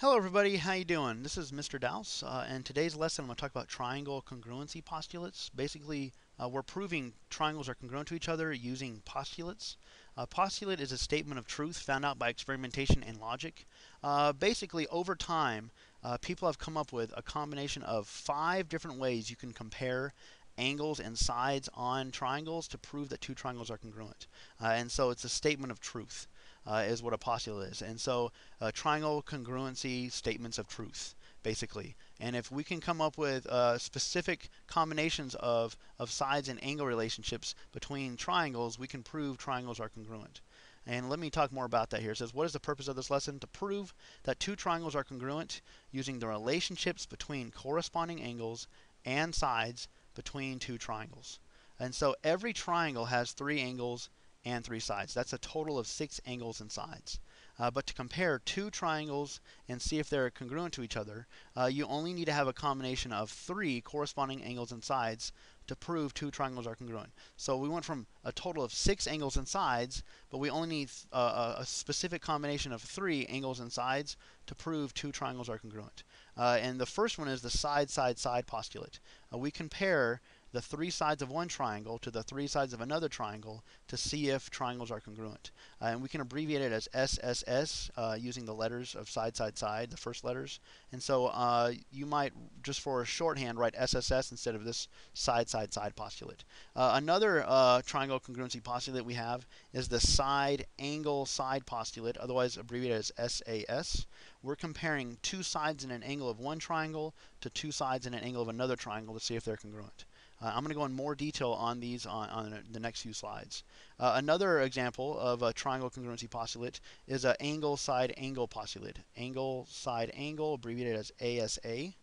Hello everybody, how you doing? This is Mr. Douce, uh, and today's lesson I'm going to talk about triangle congruency postulates. Basically, uh, we're proving triangles are congruent to each other using postulates. A postulate is a statement of truth found out by experimentation and logic. Uh, basically, over time, uh, people have come up with a combination of five different ways you can compare angles and sides on triangles to prove that two triangles are congruent. Uh, and so it's a statement of truth uh, is what a postulate is. And so uh, triangle congruency statements of truth, basically. And if we can come up with uh, specific combinations of, of sides and angle relationships between triangles, we can prove triangles are congruent. And let me talk more about that here. It says, what is the purpose of this lesson? To prove that two triangles are congruent using the relationships between corresponding angles and sides between two triangles. And so every triangle has three angles and three sides. That's a total of six angles and sides. Uh, but to compare two triangles and see if they're congruent to each other, uh, you only need to have a combination of three corresponding angles and sides to prove two triangles are congruent. So we went from a total of six angles and sides, but we only need uh, a specific combination of three angles and sides to prove two triangles are congruent. Uh, and the first one is the side, side, side postulate. Uh, we compare the three sides of one triangle to the three sides of another triangle to see if triangles are congruent. Uh, and we can abbreviate it as SSS uh, using the letters of side, side, side, the first letters. And so uh, you might, just for a shorthand, write SSS instead of this side, side, side postulate. Uh, another uh, triangle congruency postulate we have is the side angle side postulate, otherwise abbreviated as SAS. We're comparing two sides in an angle of one triangle to two sides in an angle of another triangle to see if they're congruent. Uh, I'm going to go in more detail on these on, on the next few slides. Uh, another example of a triangle congruency postulate is an angle side angle postulate. Angle side angle, abbreviated as ASA.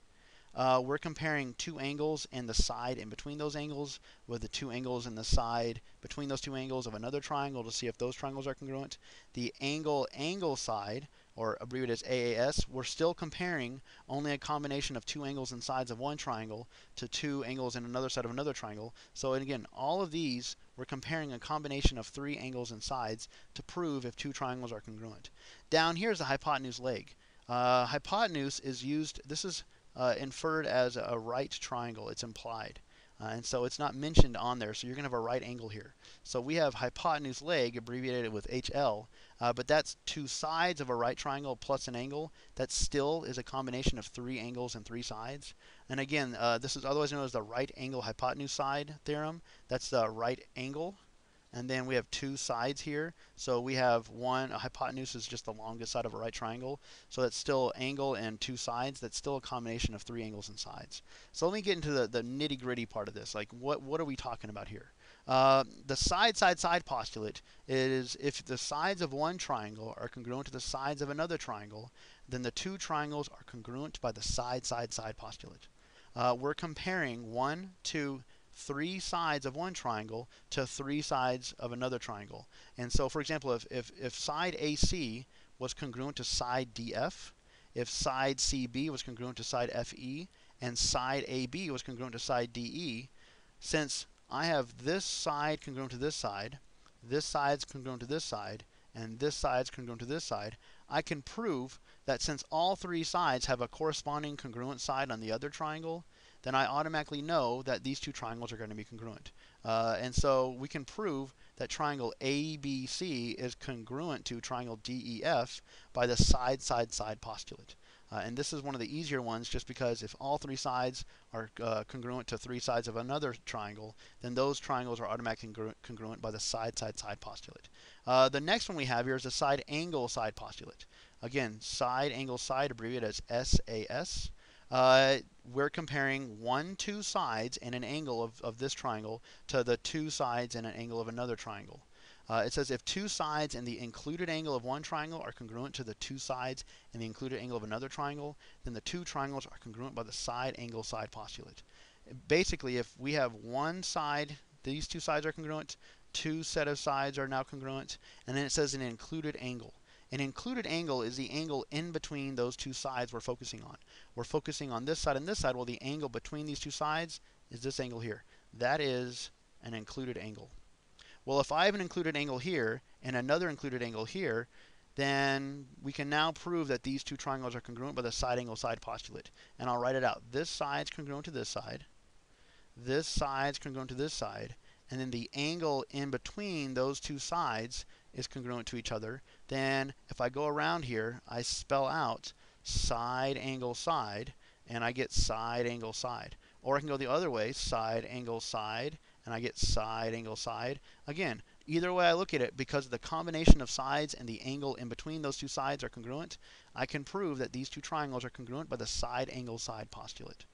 Uh, we're comparing two angles and the side in between those angles with the two angles and the side between those two angles of another triangle to see if those triangles are congruent. The angle angle side or abbreviated as AAS, we're still comparing only a combination of two angles and sides of one triangle to two angles and another side of another triangle. So again, all of these, we're comparing a combination of three angles and sides to prove if two triangles are congruent. Down here is the hypotenuse leg. Uh, hypotenuse is used, this is uh, inferred as a right triangle. It's implied. Uh, and so it's not mentioned on there, so you're going to have a right angle here. So we have hypotenuse leg, abbreviated with HL, uh, but that's two sides of a right triangle plus an angle. That still is a combination of three angles and three sides. And again, uh, this is otherwise known as the right angle hypotenuse side theorem. That's the right angle and then we have two sides here. So we have one, a hypotenuse is just the longest side of a right triangle. So that's still angle and two sides. That's still a combination of three angles and sides. So let me get into the, the nitty gritty part of this. Like what, what are we talking about here? Uh, the side, side, side postulate is if the sides of one triangle are congruent to the sides of another triangle, then the two triangles are congruent by the side, side, side postulate. Uh, we're comparing one, two, three sides of one triangle to three sides of another triangle. And so, for example, if, if, if side AC was congruent to side DF, if side CB was congruent to side FE, and side AB was congruent to side DE, since I have this side congruent to this side, this side's congruent to this side, and this side's congruent to this side, I can prove that since all three sides have a corresponding congruent side on the other triangle, then I automatically know that these two triangles are going to be congruent. Uh, and so we can prove that triangle ABC is congruent to triangle DEF by the side, side, side postulate. Uh, and this is one of the easier ones just because if all three sides are uh, congruent to three sides of another triangle, then those triangles are automatically congruent, congruent by the side, side, side postulate. Uh, the next one we have here is the side angle side postulate. Again, side angle side abbreviated as SAS. Uh, we're comparing one, two sides and an angle of, of this triangle to the two sides and an angle of another triangle. Uh, it says if two sides and the included angle of one triangle are congruent to the two sides and the included angle of another triangle, then the two triangles are congruent by the side angle side postulate. Basically, if we have one side, these two sides are congruent, two set of sides are now congruent, and then it says an included angle. An included angle is the angle in between those two sides we're focusing on. We're focusing on this side and this side. Well, the angle between these two sides is this angle here. That is an included angle. Well, if I have an included angle here and another included angle here, then we can now prove that these two triangles are congruent by the side angle side postulate. And I'll write it out. This side's congruent to this side. This side's congruent to this side. And then the angle in between those two sides is congruent to each other. Then if I go around here, I spell out side angle side, and I get side angle side. Or I can go the other way, side angle side, and I get side angle side. Again, Either way I look at it, because the combination of sides and the angle in between those two sides are congruent, I can prove that these two triangles are congruent by the side angle side postulate.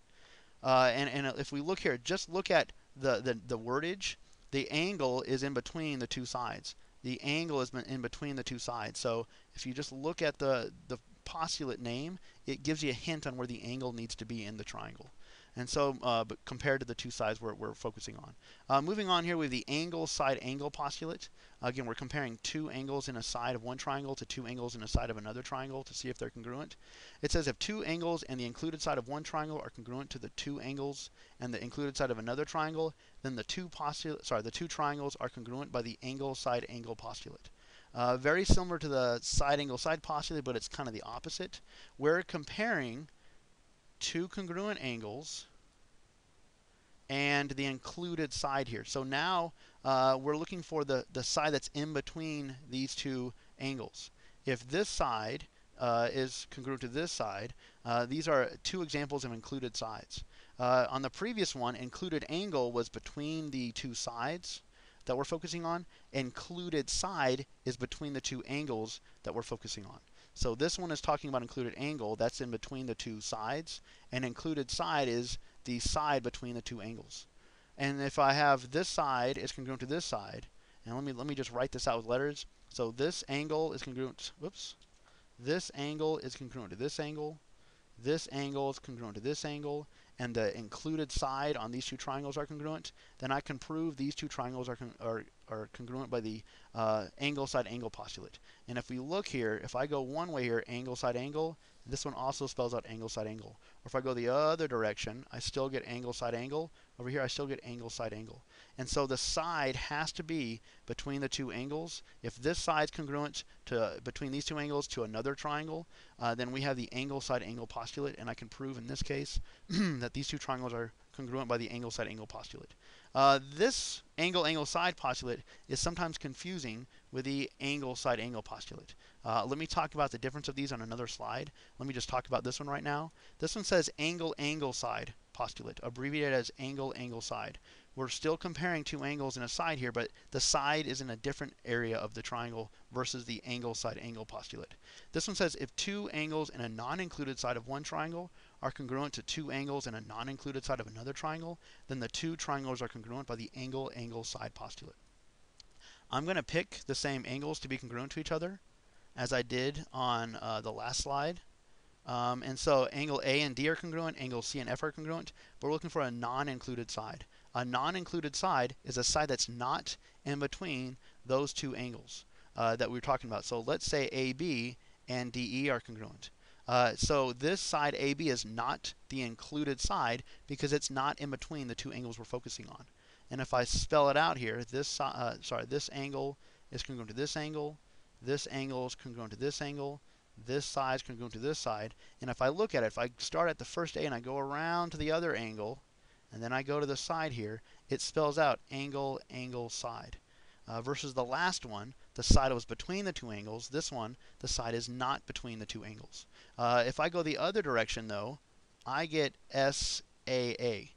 Uh, and, and if we look here, just look at the, the, the wordage. The angle is in between the two sides. The angle is in between the two sides. So if you just look at the, the postulate name, it gives you a hint on where the angle needs to be in the triangle. And so, uh, but compared to the two sides we're, we're focusing on. Uh, moving on here with the angle side angle postulate. Again, we're comparing two angles in a side of one triangle to two angles in a side of another triangle to see if they're congruent. It says if two angles and the included side of one triangle are congruent to the two angles and the included side of another triangle, then the two postulate, sorry, the two triangles are congruent by the angle side angle postulate. Uh, very similar to the side angle side postulate, but it's kind of the opposite. We're comparing two congruent angles and the included side here. So now uh, we're looking for the, the side that's in between these two angles. If this side uh, is congruent to this side, uh, these are two examples of included sides. Uh, on the previous one, included angle was between the two sides that we're focusing on. Included side is between the two angles that we're focusing on. So this one is talking about included angle. That's in between the two sides. And included side is the side between the two angles. And if I have this side is congruent to this side, and let me let me just write this out with letters. So this angle is congruent. Whoops. This angle is congruent to this angle. This angle is congruent to this angle, and the included side on these two triangles are congruent, then I can prove these two triangles are, are, are congruent by the uh, angle side angle postulate. And if we look here, if I go one way here, angle side angle, this one also spells out angle side angle. Or if I go the other direction, I still get angle side angle. Over here, I still get angle side angle. And so the side has to be between the two angles. If this side is congruent to between these two angles to another triangle, uh, then we have the angle side angle postulate. And I can prove in this case that these two triangles are congruent by the angle side angle postulate. Uh, this angle angle side postulate is sometimes confusing with the angle side angle postulate. Uh, let me talk about the difference of these on another slide. Let me just talk about this one right now. This one says angle angle side postulate, abbreviated as angle angle side. We're still comparing two angles in a side here, but the side is in a different area of the triangle versus the angle side angle postulate. This one says if two angles in a non-included side of one triangle are congruent to two angles in a non-included side of another triangle, then the two triangles are congruent by the angle angle side postulate. I'm going to pick the same angles to be congruent to each other as I did on uh, the last slide. Um, and so angle A and D are congruent, angle C and F are congruent, but we're looking for a non-included side. A non-included side is a side that's not in between those two angles uh, that we are talking about. So let's say AB and DE are congruent. Uh, so this side AB is not the included side because it's not in between the two angles we're focusing on. And if I spell it out here, this uh, sorry, this angle is congruent to this angle, this angle is congruent to this angle, this side is congruent to this side. And if I look at it, if I start at the first A and I go around to the other angle, and then I go to the side here, it spells out angle, angle, side. Uh, versus the last one, the side was between the two angles. This one, the side is not between the two angles. Uh, if I go the other direction, though, I get SAA.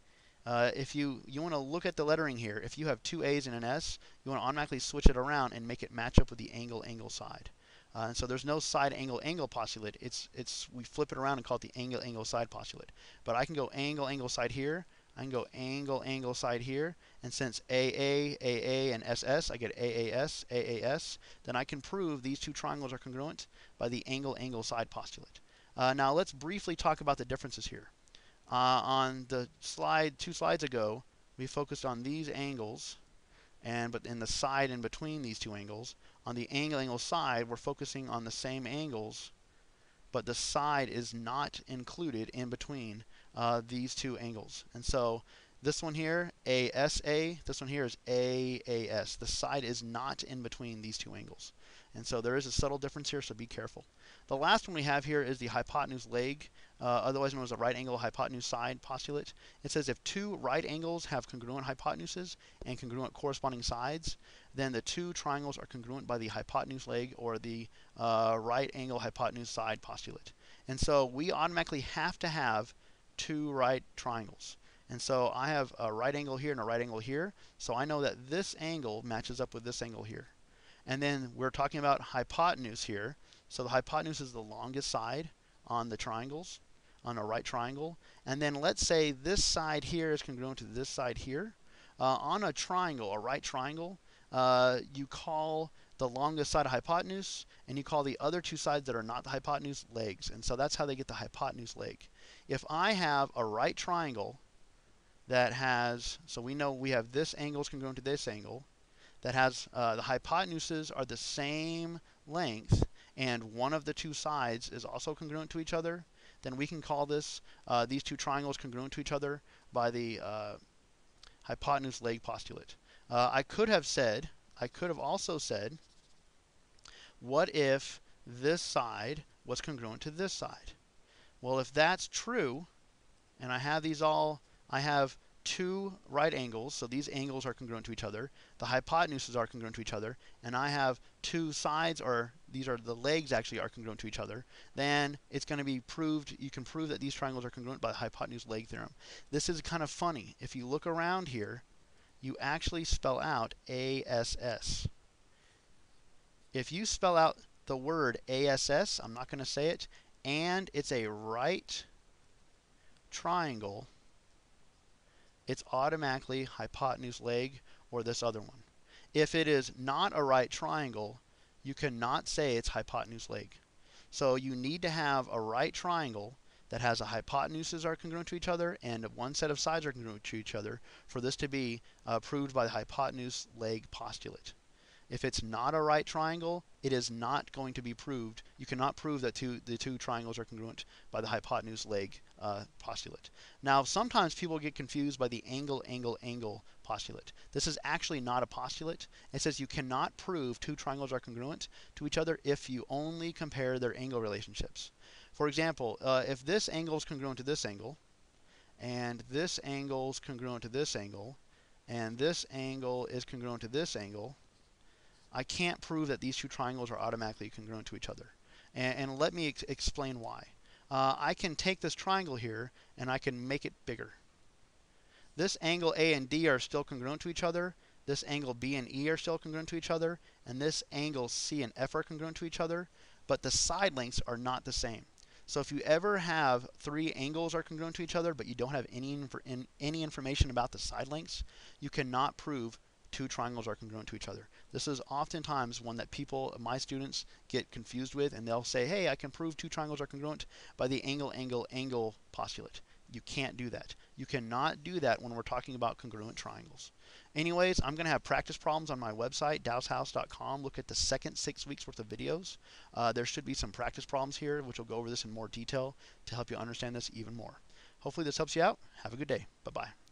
Uh, if you, you want to look at the lettering here, if you have two A's and an S, you want to automatically switch it around and make it match up with the angle angle side. Uh, and so there's no side angle angle postulate. It's it's we flip it around and call it the angle angle side postulate. But I can go angle angle side here. I can go angle angle side here. And since AA, AA, and SS, I get AAS, AAS. Then I can prove these two triangles are congruent by the angle angle side postulate. Uh, now let's briefly talk about the differences here. Uh, on the slide, two slides ago, we focused on these angles, and but in the side in between these two angles. On the angle angle side, we're focusing on the same angles, but the side is not included in between uh, these two angles. And so this one here, ASA, this one here is AAS. The side is not in between these two angles. And so there is a subtle difference here, so be careful. The last one we have here is the hypotenuse leg, uh, otherwise known as the right angle hypotenuse side postulate. It says if two right angles have congruent hypotenuses and congruent corresponding sides, then the two triangles are congruent by the hypotenuse leg or the uh, right angle hypotenuse side postulate. And so we automatically have to have two right triangles. And so I have a right angle here and a right angle here. So I know that this angle matches up with this angle here. And then we're talking about hypotenuse here. So the hypotenuse is the longest side on the triangles, on a right triangle. And then let's say this side here is congruent to this side here. Uh, on a triangle, a right triangle, uh, you call the longest side hypotenuse, and you call the other two sides that are not the hypotenuse legs. And so that's how they get the hypotenuse leg. If I have a right triangle that has, so we know we have this angle is congruent to this angle, that has uh, the hypotenuses are the same length, and one of the two sides is also congruent to each other, then we can call this uh, these two triangles congruent to each other by the uh, hypotenuse leg postulate. Uh, I could have said, I could have also said, what if this side was congruent to this side? Well, if that's true, and I have these all I have two right angles, so these angles are congruent to each other. The hypotenuses are congruent to each other, and I have two sides, or these are the legs actually are congruent to each other. Then it's going to be proved, you can prove that these triangles are congruent by the hypotenuse leg theorem. This is kind of funny. If you look around here, you actually spell out ASS. If you spell out the word ASS, I'm not going to say it, and it's a right triangle, it's automatically hypotenuse leg or this other one. If it is not a right triangle, you cannot say it's hypotenuse leg. So you need to have a right triangle that has a hypotenuses are congruent to each other and one set of sides are congruent to each other for this to be uh, proved by the hypotenuse leg postulate. If it's not a right triangle, it is not going to be proved. You cannot prove that two, the two triangles are congruent by the hypotenuse leg uh, postulate. Now, sometimes people get confused by the angle, angle, angle postulate. This is actually not a postulate. It says you cannot prove two triangles are congruent to each other if you only compare their angle relationships. For example, uh, if this angle is congruent to this angle, and this angle is congruent to this angle, and this angle is congruent to this angle, I can't prove that these two triangles are automatically congruent to each other. And, and let me ex explain why. Uh, I can take this triangle here and I can make it bigger. This angle A and D are still congruent to each other. This angle B and E are still congruent to each other. And this angle C and F are congruent to each other. But the side lengths are not the same. So if you ever have three angles are congruent to each other, but you don't have any, inf in, any information about the side lengths, you cannot prove two triangles are congruent to each other. This is oftentimes one that people, my students, get confused with, and they'll say, hey, I can prove two triangles are congruent by the angle, angle, angle postulate. You can't do that. You cannot do that when we're talking about congruent triangles. Anyways, I'm going to have practice problems on my website, doucehouse.com. Look at the second six weeks worth of videos. Uh, there should be some practice problems here, which will go over this in more detail to help you understand this even more. Hopefully this helps you out. Have a good day. Bye-bye.